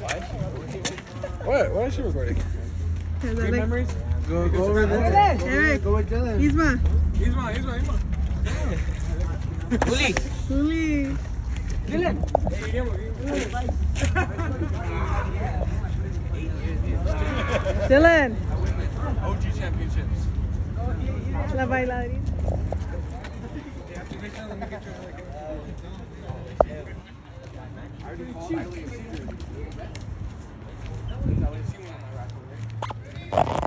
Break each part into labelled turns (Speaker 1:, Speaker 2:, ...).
Speaker 1: What? Why is she recording?
Speaker 2: Good like,
Speaker 1: memories?
Speaker 3: Go, go over there.
Speaker 2: Eric.
Speaker 3: Go with Dylan.
Speaker 2: Isma.
Speaker 1: Isma, Isma, Isma. Juli.
Speaker 2: Juli. Dylan. Dylan.
Speaker 1: OG championships.
Speaker 2: La bailarina. I Highly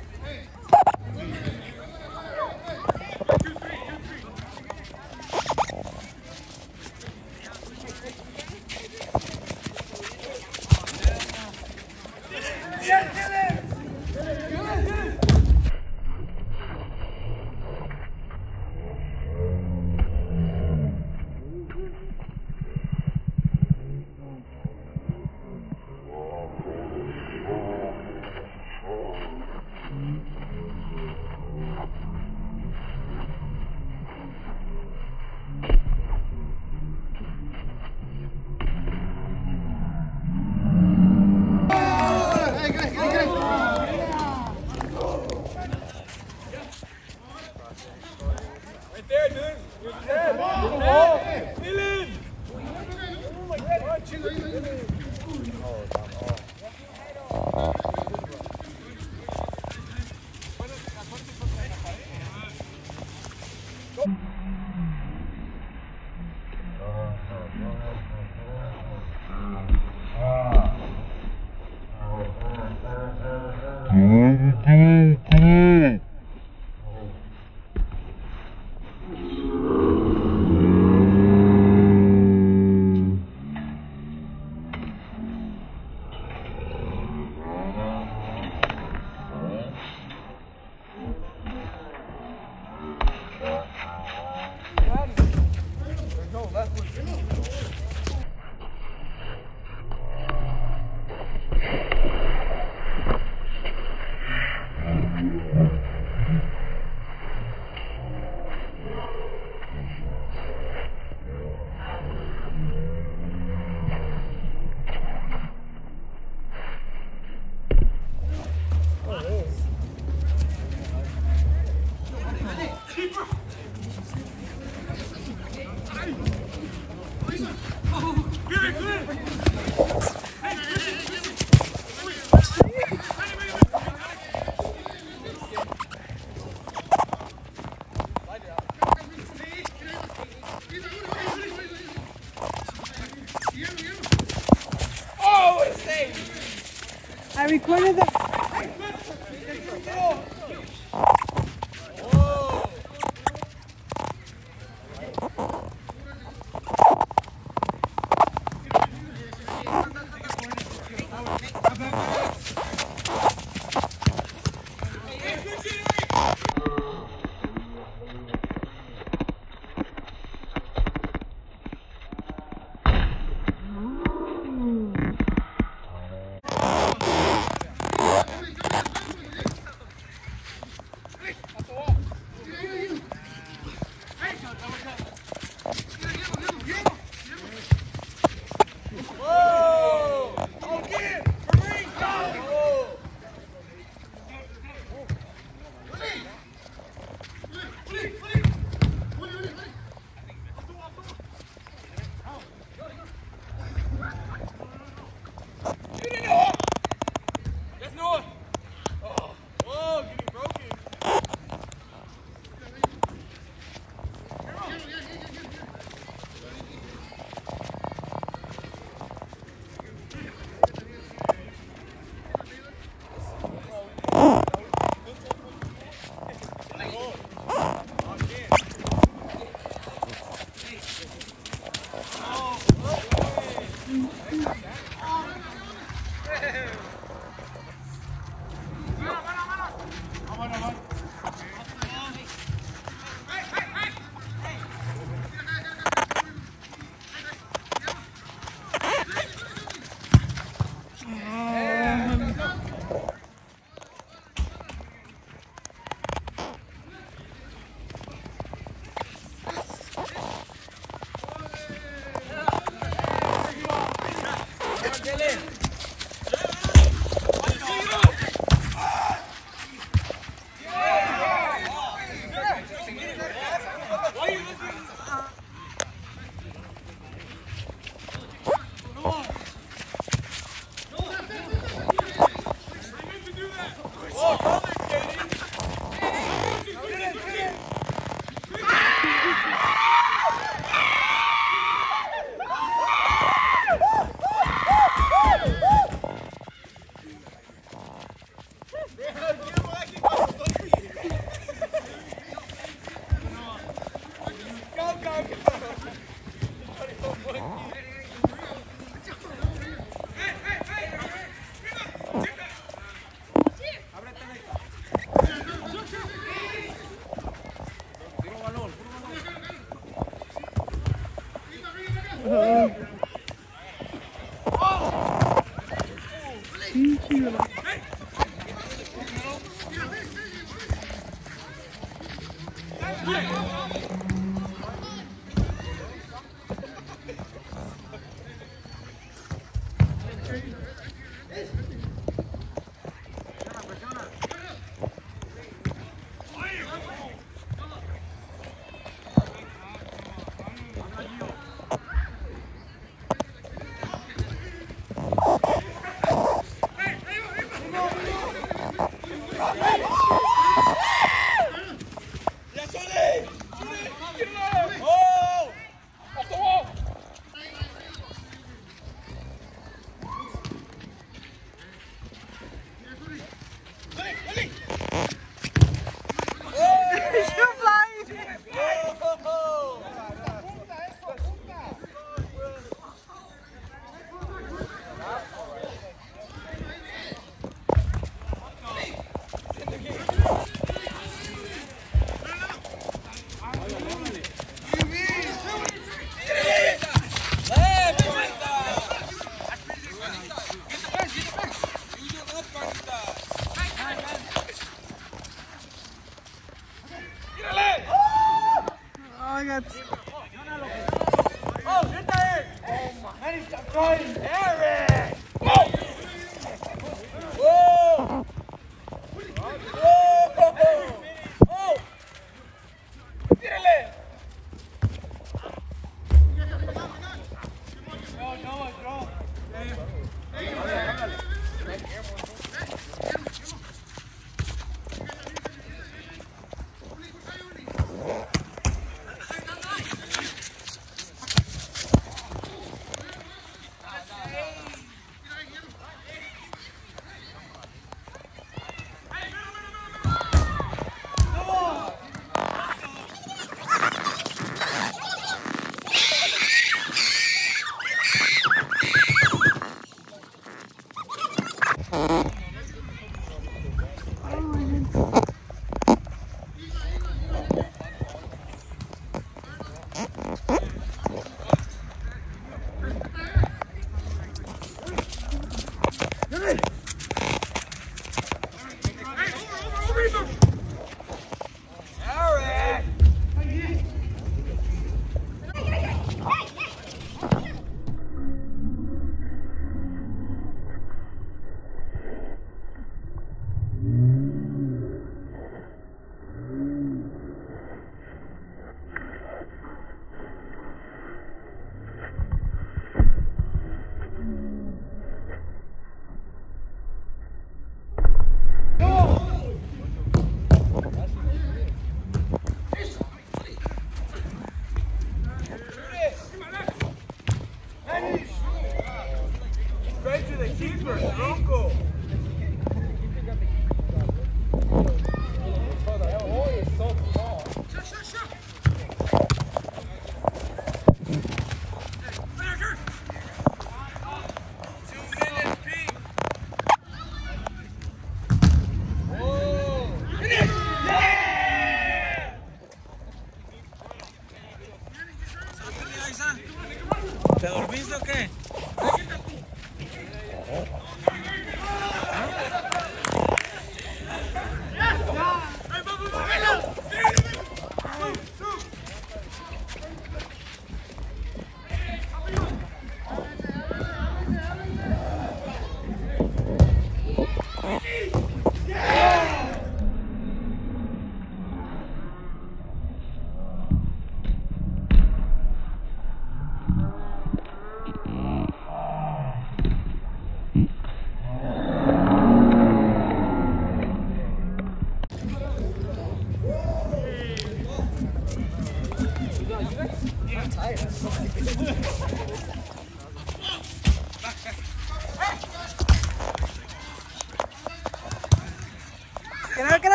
Speaker 2: to the keeper,
Speaker 3: uncle.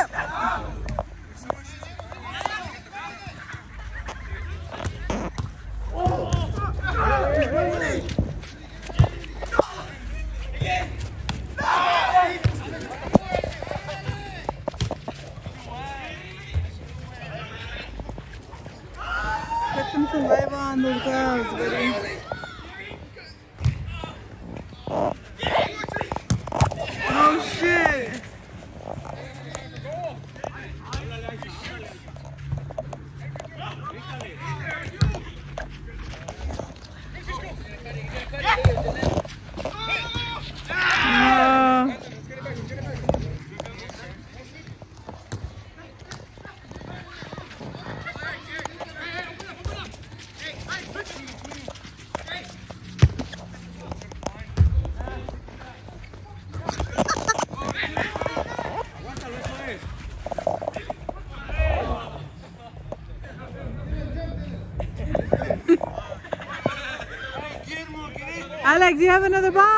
Speaker 3: up.
Speaker 4: Alex, you have another
Speaker 2: box?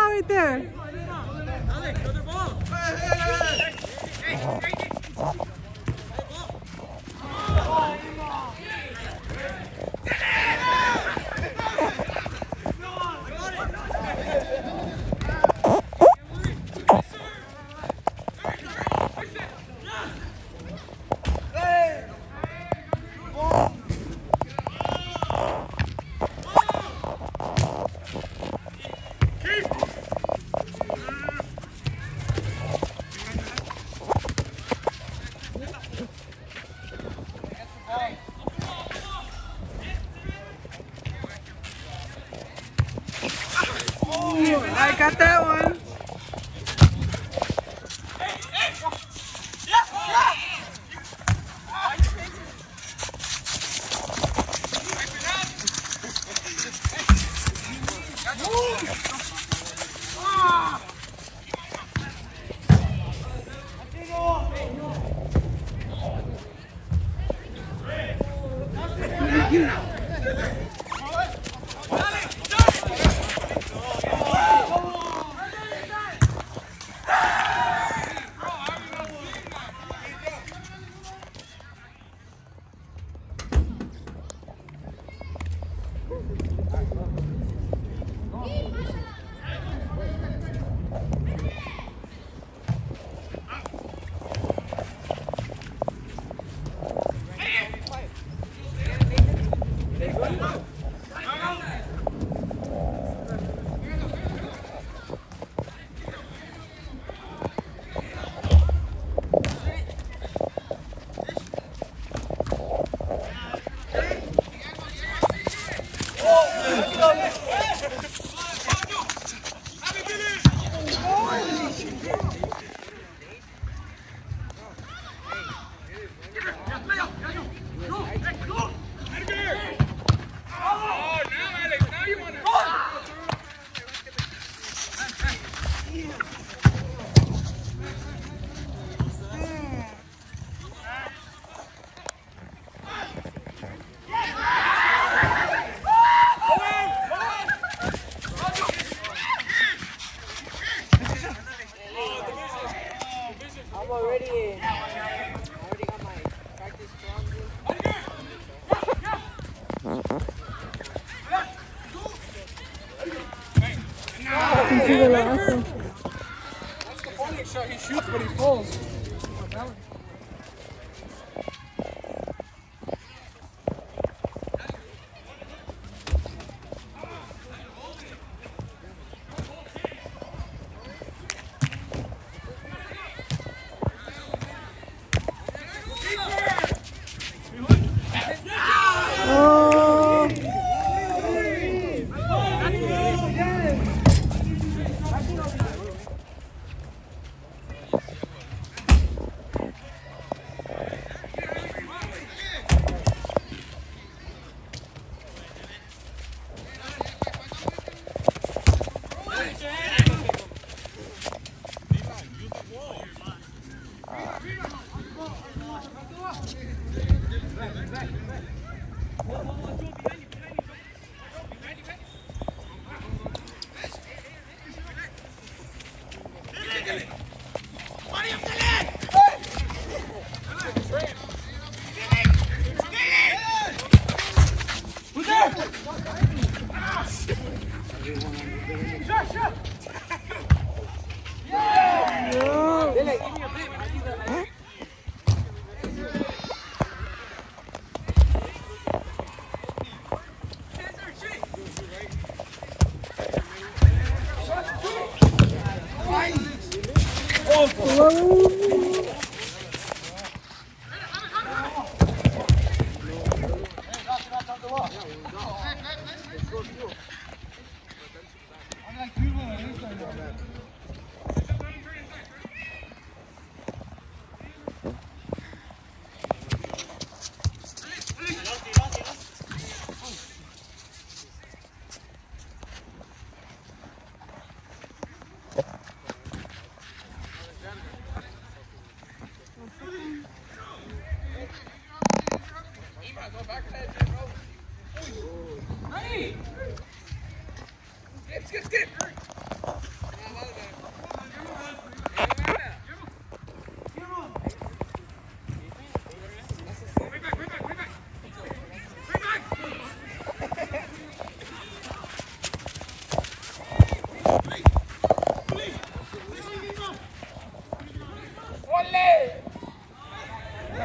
Speaker 3: That's the funny shot. He shoots, but he falls.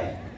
Speaker 2: faith.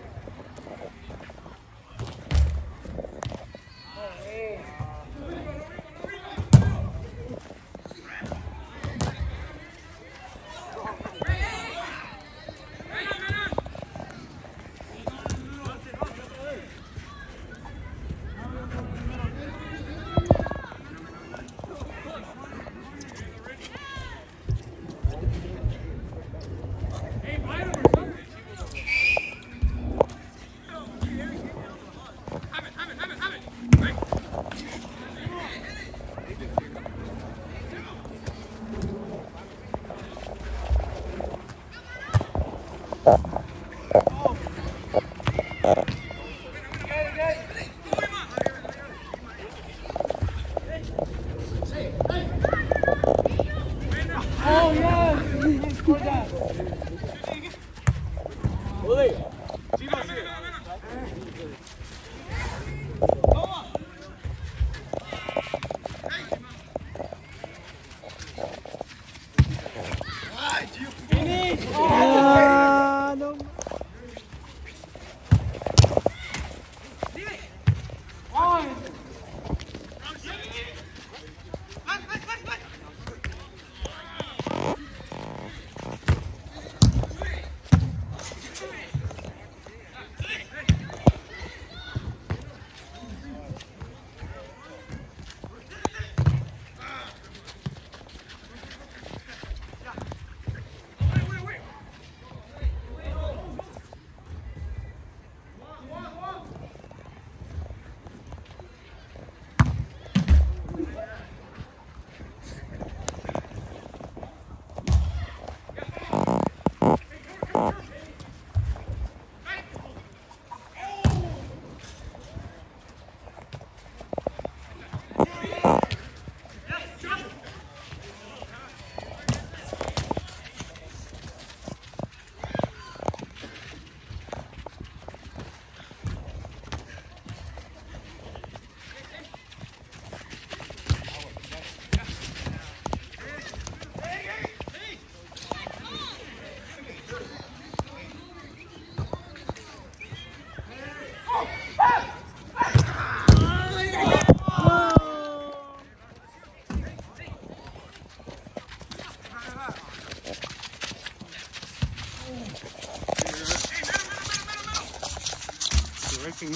Speaker 2: 16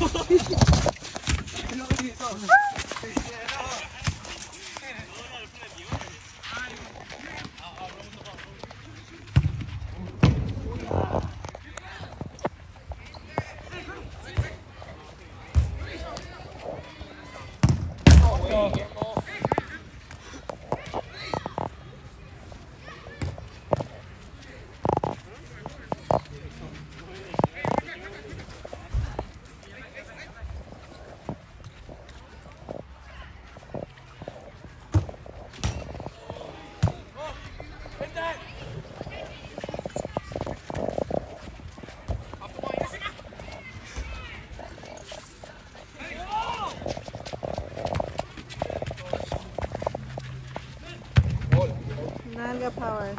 Speaker 2: 番 power.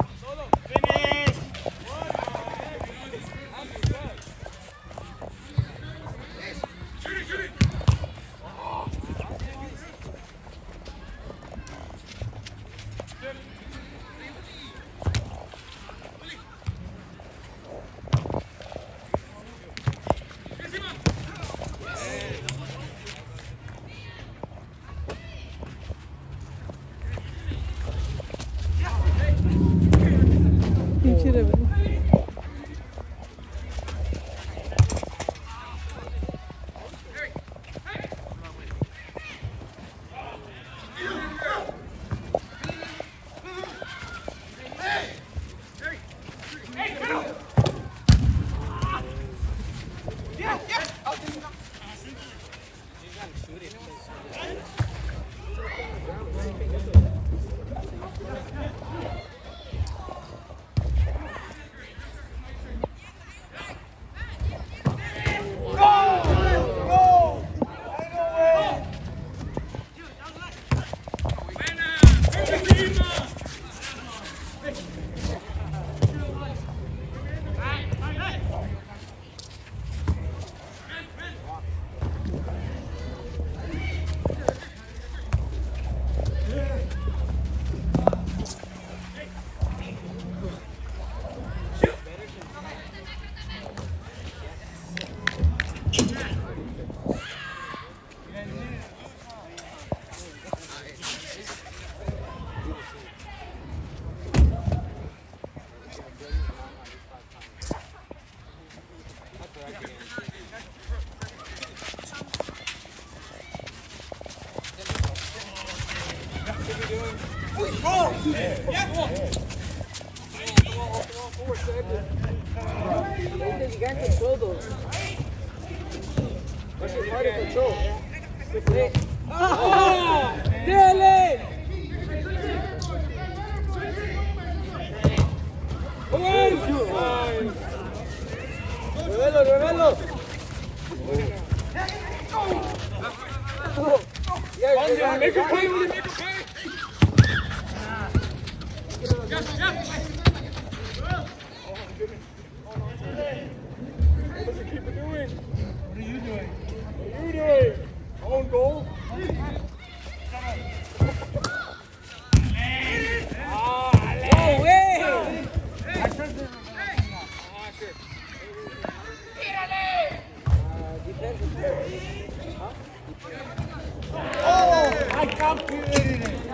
Speaker 3: Tam ki elini.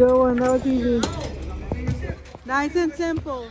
Speaker 2: Good
Speaker 3: one. That was easy. Nice and simple.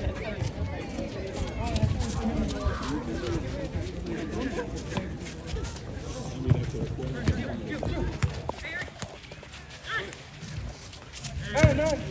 Speaker 2: Hey, man.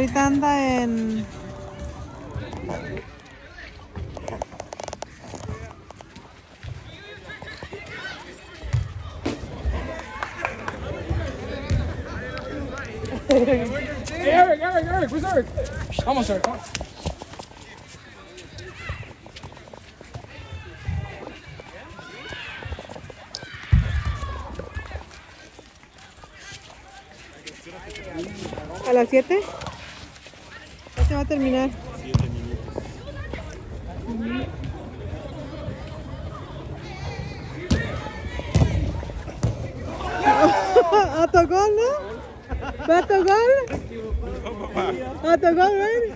Speaker 3: Ahorita anda en...
Speaker 2: Eric, Vamos,
Speaker 3: ¿A las 7? terminar. Siete minutos. a tu gol? ¿A tu gol,
Speaker 2: ven?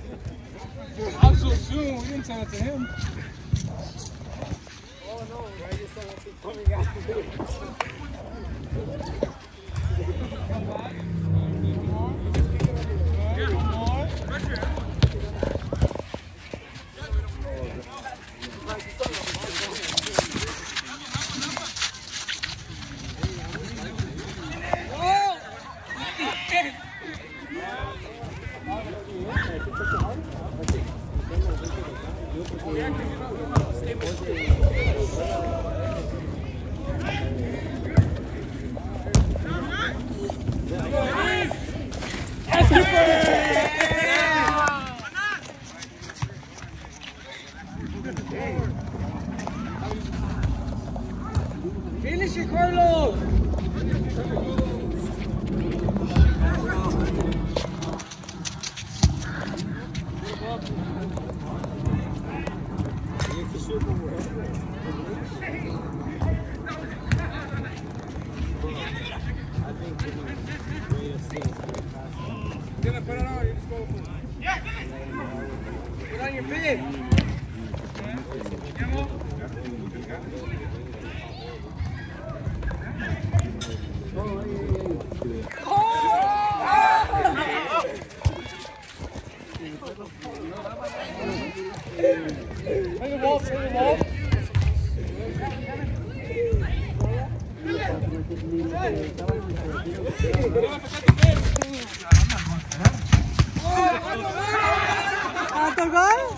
Speaker 2: After goal?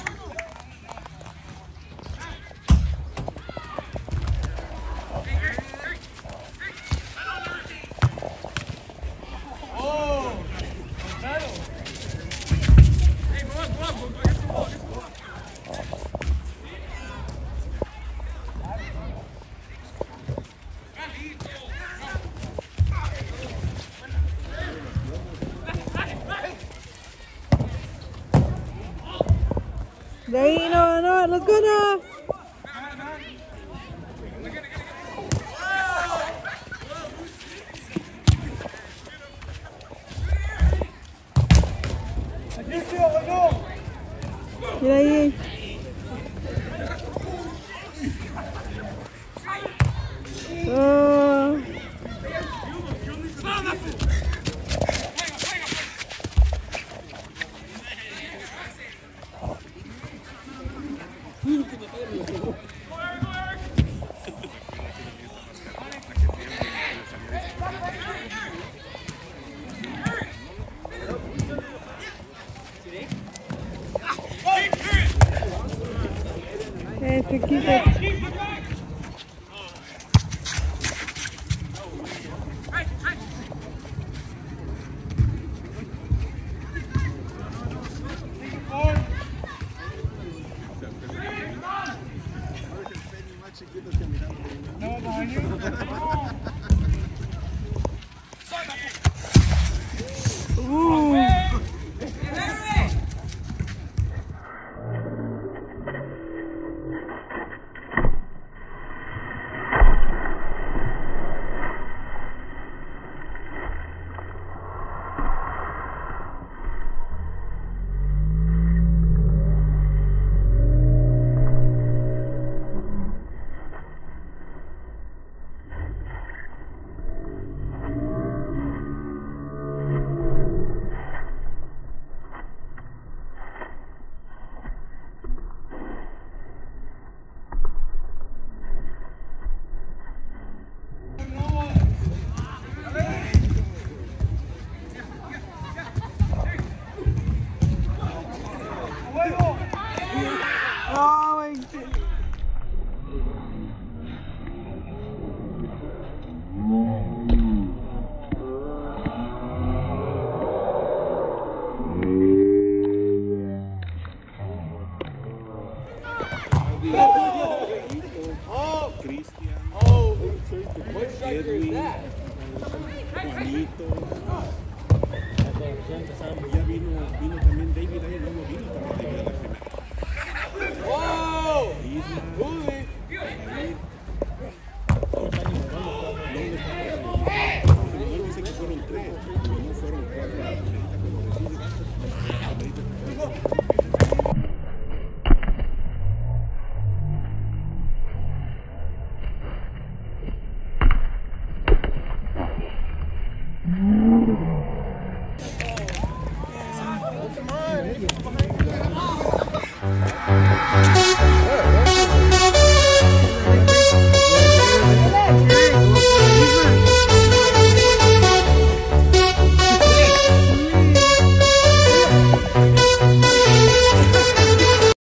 Speaker 2: Thank you.